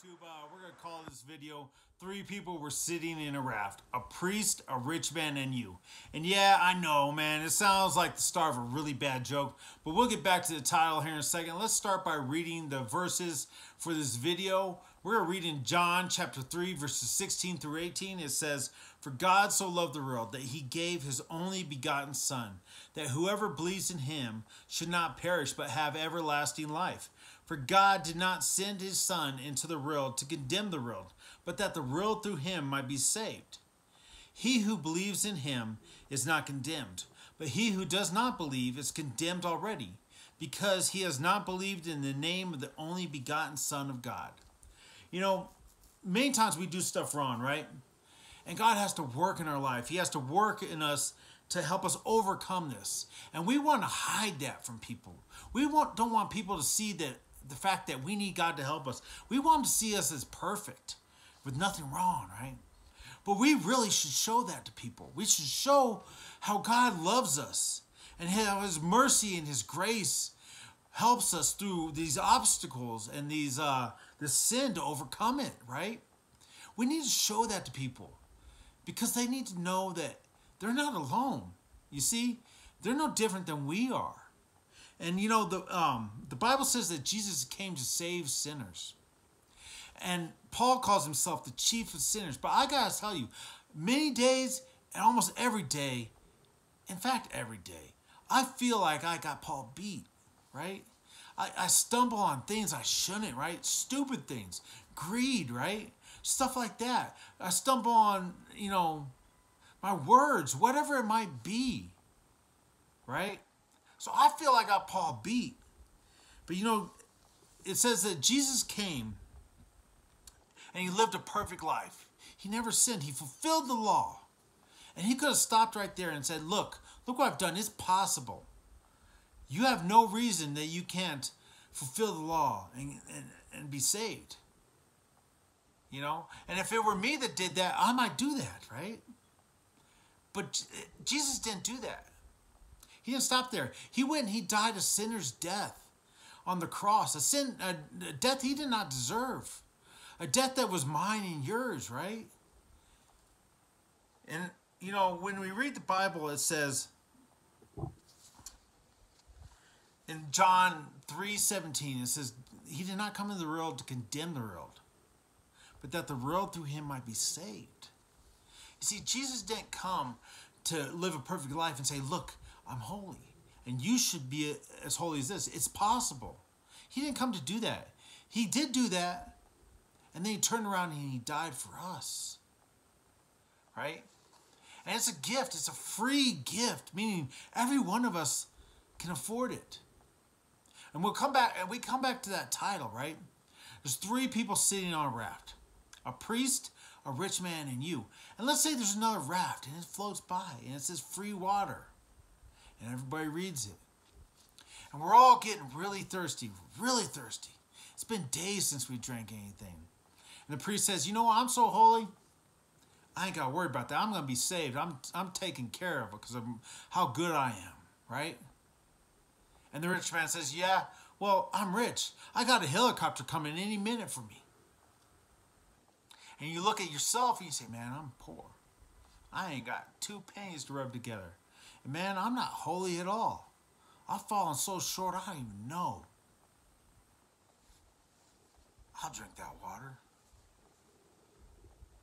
YouTube, uh, we're going to call this video Three People Were Sitting in a Raft A Priest, a Rich Man, and You. And yeah, I know, man, it sounds like the start of a really bad joke, but we'll get back to the title here in a second. Let's start by reading the verses for this video. We're going to read in John chapter 3, verses 16 through 18. It says, For God so loved the world that he gave his only begotten Son, that whoever believes in him should not perish but have everlasting life. For God did not send his Son into the world to condemn the world, but that the world through him might be saved. He who believes in him is not condemned, but he who does not believe is condemned already, because he has not believed in the name of the only begotten Son of God. You know, many times we do stuff wrong, right? And God has to work in our life. He has to work in us to help us overcome this. And we want to hide that from people. We want, don't want people to see that the fact that we need God to help us. We want to see us as perfect with nothing wrong, right? But we really should show that to people. We should show how God loves us and how His mercy and His grace helps us through these obstacles and these uh, the sin to overcome it, right? We need to show that to people because they need to know that they're not alone. You see, they're no different than we are. And you know the um, the Bible says that Jesus came to save sinners, and Paul calls himself the chief of sinners. But I gotta tell you, many days and almost every day, in fact every day, I feel like I got Paul beat. Right? I, I stumble on things I shouldn't. Right? Stupid things, greed. Right? Stuff like that. I stumble on you know my words, whatever it might be. Right? So I feel like I got Paul beat. But you know, it says that Jesus came and he lived a perfect life. He never sinned. He fulfilled the law. And he could have stopped right there and said, look, look what I've done. It's possible. You have no reason that you can't fulfill the law and, and, and be saved. You know? And if it were me that did that, I might do that, right? But eh, Jesus didn't do that. He didn't stop there. He went and he died a sinner's death on the cross, a sin, a, a death he did not deserve, a death that was mine and yours, right? And you know, when we read the Bible, it says in John 3:17, it says, He did not come into the world to condemn the world, but that the world through him might be saved. You see, Jesus didn't come to live a perfect life and say, Look, I'm holy. And you should be as holy as this. It's possible. He didn't come to do that. He did do that. And then he turned around and he died for us. Right? And it's a gift. It's a free gift, meaning every one of us can afford it. And we'll come back and we come back to that title, right? There's three people sitting on a raft. A priest, a rich man, and you. And let's say there's another raft and it floats by and it says free water and everybody reads it. And we're all getting really thirsty, really thirsty. It's been days since we drank anything. And the priest says, You know what? I'm so holy. I ain't got to worry about that. I'm going to be saved. I'm, I'm taken care of because of how good I am, right? And the rich man says, Yeah, well, I'm rich. I got a helicopter coming any minute for me. And you look at yourself and you say, Man, I'm poor. I ain't got two pennies to rub together. Man, I'm not holy at all. I've fallen so short, I don't even know. I'll drink that water.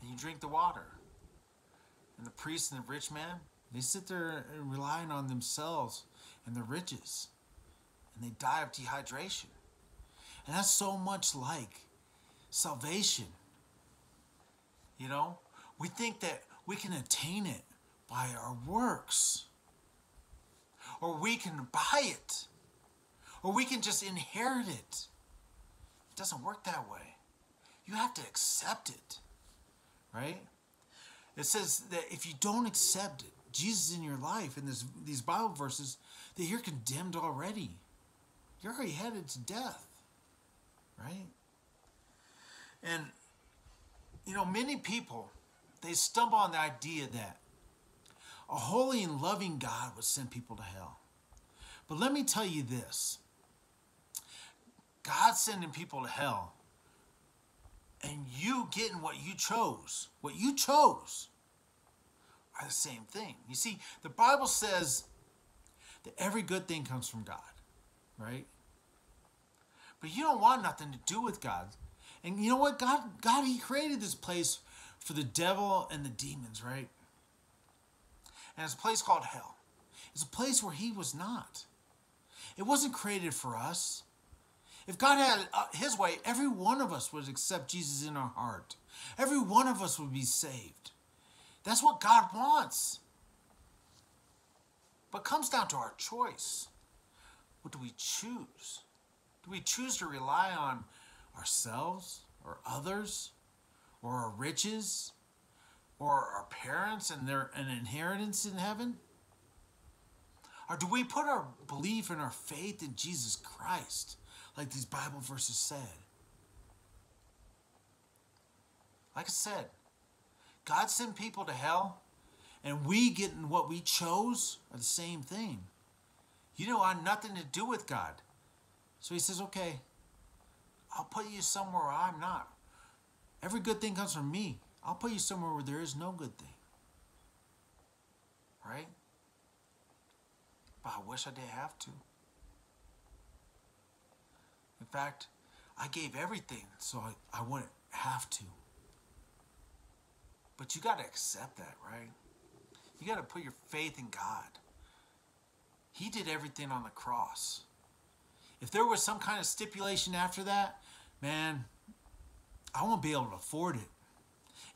And you drink the water. And the priest and the rich man, they sit there relying on themselves and their riches. And they die of dehydration. And that's so much like salvation. You know, we think that we can attain it by our works or we can buy it, or we can just inherit it. It doesn't work that way. You have to accept it, right? It says that if you don't accept it, Jesus in your life, in this, these Bible verses, that you're condemned already. You're already headed to death, right? And, you know, many people, they stumble on the idea that a holy and loving God would send people to hell. But let me tell you this God sending people to hell and you getting what you chose, what you chose, are the same thing. You see, the Bible says that every good thing comes from God, right? But you don't want nothing to do with God. And you know what? God, God, He created this place for the devil and the demons, right? And it's a place called hell. It's a place where He was not. It wasn't created for us. If God had uh, His way, every one of us would accept Jesus in our heart. Every one of us would be saved. That's what God wants. But comes down to our choice. What do we choose? Do we choose to rely on ourselves or others or our riches or our parents and their an inheritance in heaven? Or do we put our belief and our faith in Jesus Christ, like these Bible verses said? Like I said, God sent people to hell, and we getting what we chose are the same thing. You know, I nothing to do with God. So he says, okay, I'll put you somewhere I'm not. Every good thing comes from me. I'll put you somewhere where there is no good thing. Right? But I wish I didn't have to. In fact, I gave everything so I, I wouldn't have to. But you got to accept that, right? You got to put your faith in God. He did everything on the cross. If there was some kind of stipulation after that, man, I won't be able to afford it.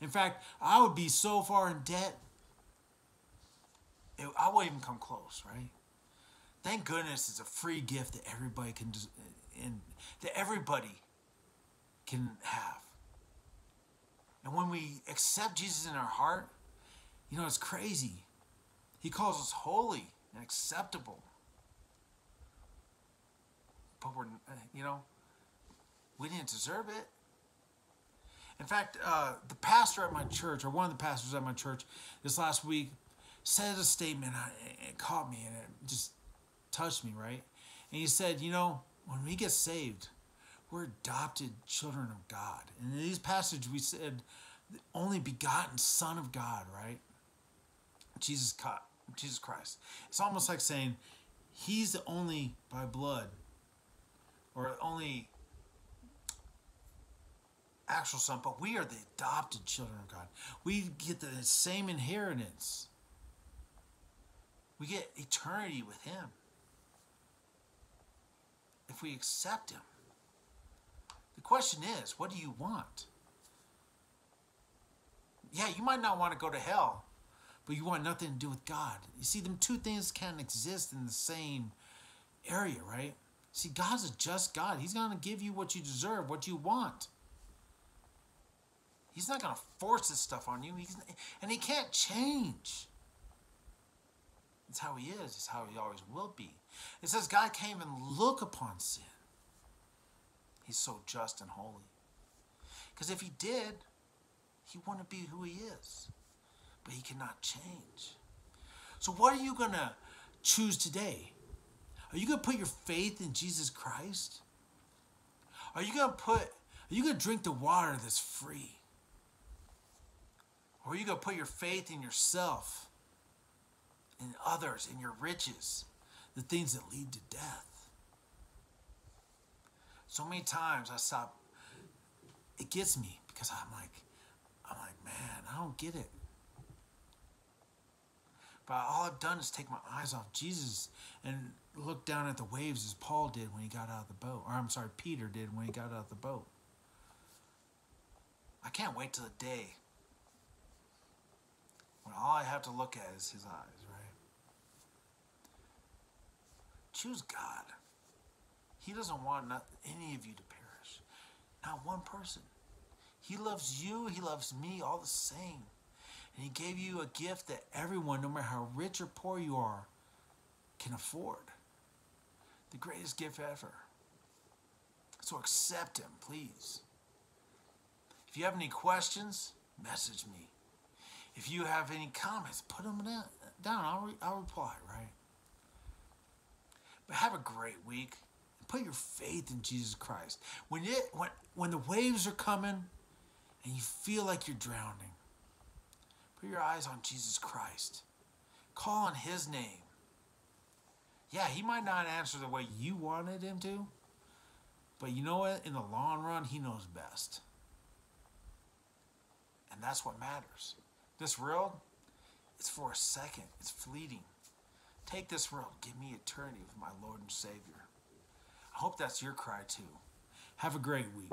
In fact, I would be so far in debt, it, I wouldn't even come close, right? Thank goodness it's a free gift that everybody can, and that everybody can have. And when we accept Jesus in our heart, you know, it's crazy. He calls us holy and acceptable. But we're, uh, you know, we didn't deserve it. In fact, uh, the pastor at my church, or one of the pastors at my church, this last week said a statement. It caught me and it just touched me, right? And he said, You know, when we get saved, we're adopted children of God. And in these passages, we said, the only begotten Son of God, right? Jesus, Jesus Christ. It's almost like saying, He's the only by blood, or only actual son, but we are the adopted children of God. We get the same inheritance. We get eternity with Him if we accept Him. The question is, what do you want? Yeah, you might not want to go to hell, but you want nothing to do with God. You see, them two things can't exist in the same area, right? See, God's a just God. He's going to give you what you deserve, what you want. He's not going to force this stuff on you. He's, and he can't change. It's how he is. It's how he always will be. It says God can't even look upon sin. He's so just and holy. Because if he did, he wouldn't be who he is. But he cannot change. So what are you going to choose today? Are you going to put your faith in Jesus Christ? Are you going to put are you going to drink the water that's free? Or are you going to put your faith in yourself, in others, in your riches, the things that lead to death? So many times I stop, it gets me because I'm like, I'm like, man, I don't get it. But all I've done is take my eyes off Jesus and look down at the waves as Paul did when he got out of the boat. Or I'm sorry, Peter did when he got out of the boat. I can't wait till the day when all I have to look at is his eyes, right? Choose God. He doesn't want not, any of you to perish. Not one person. He loves you. He loves me all the same. And he gave you a gift that everyone, no matter how rich or poor you are, can afford. The greatest gift ever. So accept him, please. If you have any questions, message me. If you have any comments, put them down. I'll, re I'll reply, right? But have a great week. Put your faith in Jesus Christ. When it when when the waves are coming, and you feel like you're drowning, put your eyes on Jesus Christ. Call on His name. Yeah, He might not answer the way you wanted Him to, but you know what? In the long run, He knows best. And that's what matters. This world, it's for a second, it's fleeting. Take this world, give me eternity with my Lord and Savior. I hope that's your cry too. Have a great week.